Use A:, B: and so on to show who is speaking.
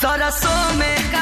A: Sarasome K.